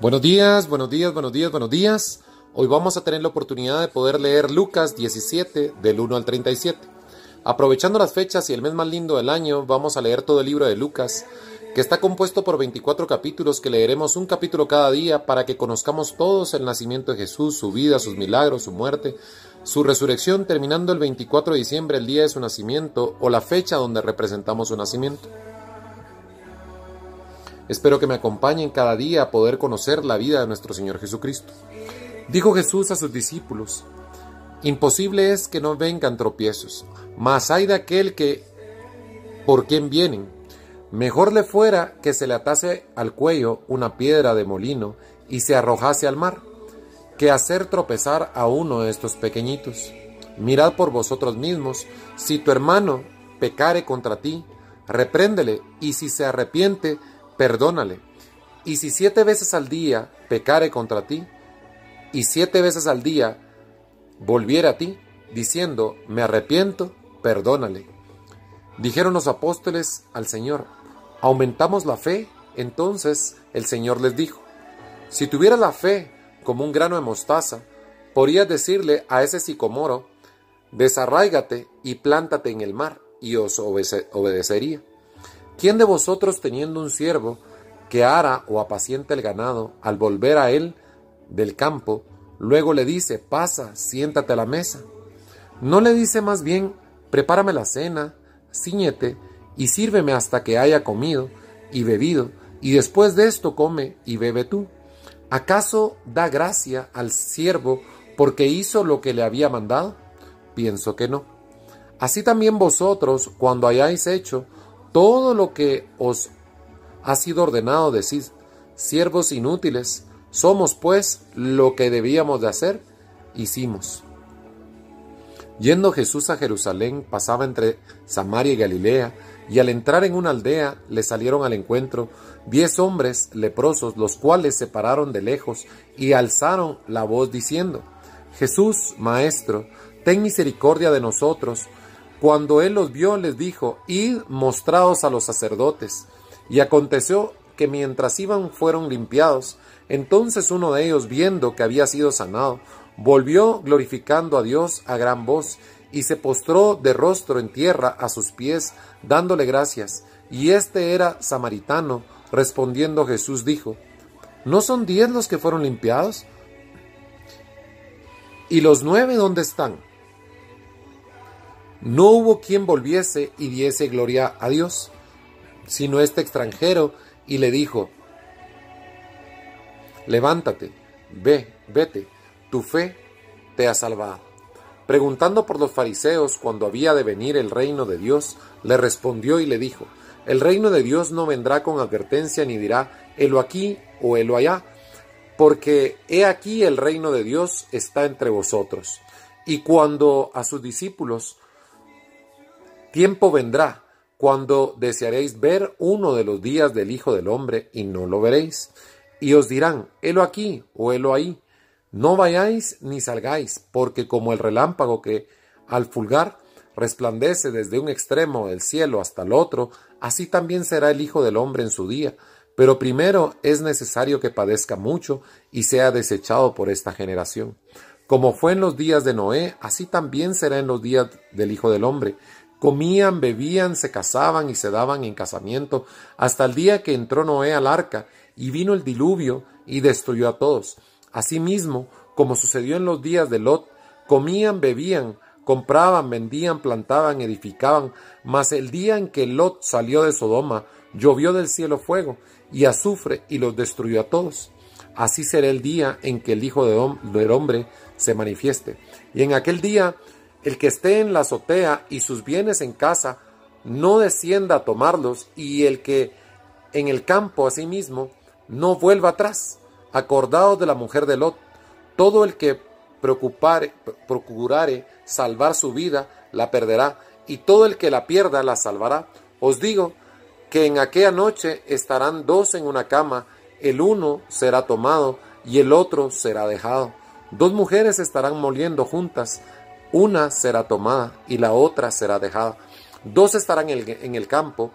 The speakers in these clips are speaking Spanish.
Buenos días, buenos días, buenos días, buenos días. Hoy vamos a tener la oportunidad de poder leer Lucas 17 del 1 al 37. Aprovechando las fechas y el mes más lindo del año, vamos a leer todo el libro de Lucas, que está compuesto por 24 capítulos que leeremos un capítulo cada día para que conozcamos todos el nacimiento de Jesús, su vida, sus milagros, su muerte, su resurrección, terminando el 24 de diciembre, el día de su nacimiento o la fecha donde representamos su nacimiento. Espero que me acompañen cada día a poder conocer la vida de nuestro Señor Jesucristo. Dijo Jesús a sus discípulos, Imposible es que no vengan tropiezos, mas hay de aquel que por quien vienen. Mejor le fuera que se le atase al cuello una piedra de molino y se arrojase al mar, que hacer tropezar a uno de estos pequeñitos. Mirad por vosotros mismos, si tu hermano pecare contra ti, repréndele, y si se arrepiente, perdónale. Y si siete veces al día pecare contra ti, y siete veces al día volviere a ti, diciendo, me arrepiento, perdónale. Dijeron los apóstoles al Señor, ¿aumentamos la fe? Entonces el Señor les dijo, si tuviera la fe como un grano de mostaza, podrías decirle a ese sicomoro, desarráigate y plántate en el mar, y os obedecería. ¿Quién de vosotros teniendo un siervo que ara o apacienta el ganado, al volver a él del campo, luego le dice, pasa, siéntate a la mesa? ¿No le dice más bien, prepárame la cena, ciñete y sírveme hasta que haya comido y bebido, y después de esto come y bebe tú? ¿Acaso da gracia al siervo porque hizo lo que le había mandado? Pienso que no. Así también vosotros, cuando hayáis hecho todo lo que os ha sido ordenado decir, siervos inútiles, somos pues lo que debíamos de hacer, hicimos. Yendo Jesús a Jerusalén, pasaba entre Samaria y Galilea, y al entrar en una aldea le salieron al encuentro diez hombres leprosos, los cuales se pararon de lejos y alzaron la voz diciendo, Jesús, Maestro, ten misericordia de nosotros. Cuando él los vio, les dijo, Id mostrados a los sacerdotes. Y aconteció que mientras iban fueron limpiados. Entonces uno de ellos, viendo que había sido sanado, volvió glorificando a Dios a gran voz, y se postró de rostro en tierra a sus pies, dándole gracias. Y este era samaritano. Respondiendo Jesús dijo, ¿No son diez los que fueron limpiados? ¿Y los nueve dónde están? No hubo quien volviese y diese gloria a Dios, sino este extranjero, y le dijo, levántate, ve, vete, tu fe te ha salvado. Preguntando por los fariseos cuando había de venir el reino de Dios, le respondió y le dijo, el reino de Dios no vendrá con advertencia ni dirá, helo aquí o helo allá, porque he aquí el reino de Dios está entre vosotros. Y cuando a sus discípulos Tiempo vendrá cuando desearéis ver uno de los días del Hijo del Hombre y no lo veréis. Y os dirán, helo aquí o helo ahí. No vayáis ni salgáis, porque como el relámpago que al fulgar resplandece desde un extremo del cielo hasta el otro, así también será el Hijo del Hombre en su día. Pero primero es necesario que padezca mucho y sea desechado por esta generación. Como fue en los días de Noé, así también será en los días del Hijo del Hombre. Comían, bebían, se casaban y se daban en casamiento, hasta el día que entró Noé al arca, y vino el diluvio y destruyó a todos. Asimismo, como sucedió en los días de Lot, comían, bebían, compraban, vendían, plantaban, edificaban, mas el día en que Lot salió de Sodoma, llovió del cielo fuego y azufre y los destruyó a todos. Así será el día en que el Hijo del Hombre se manifieste. Y en aquel día el que esté en la azotea y sus bienes en casa, no descienda a tomarlos, y el que en el campo asimismo, no vuelva atrás. Acordado de la mujer de Lot, todo el que preocupare, procurare salvar su vida, la perderá, y todo el que la pierda, la salvará. Os digo que en aquella noche estarán dos en una cama, el uno será tomado y el otro será dejado. Dos mujeres estarán moliendo juntas, una será tomada y la otra será dejada. Dos estarán en el, campo,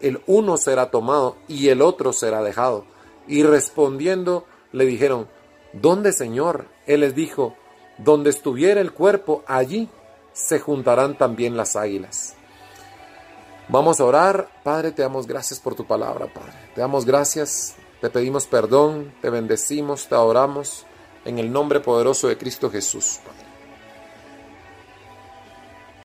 el uno será tomado y el otro será dejado. Y respondiendo le dijeron, ¿dónde Señor? Él les dijo, donde estuviera el cuerpo, allí se juntarán también las águilas. Vamos a orar. Padre, te damos gracias por tu palabra, Padre. Te damos gracias, te pedimos perdón, te bendecimos, te adoramos en el nombre poderoso de Cristo Jesús. Padre.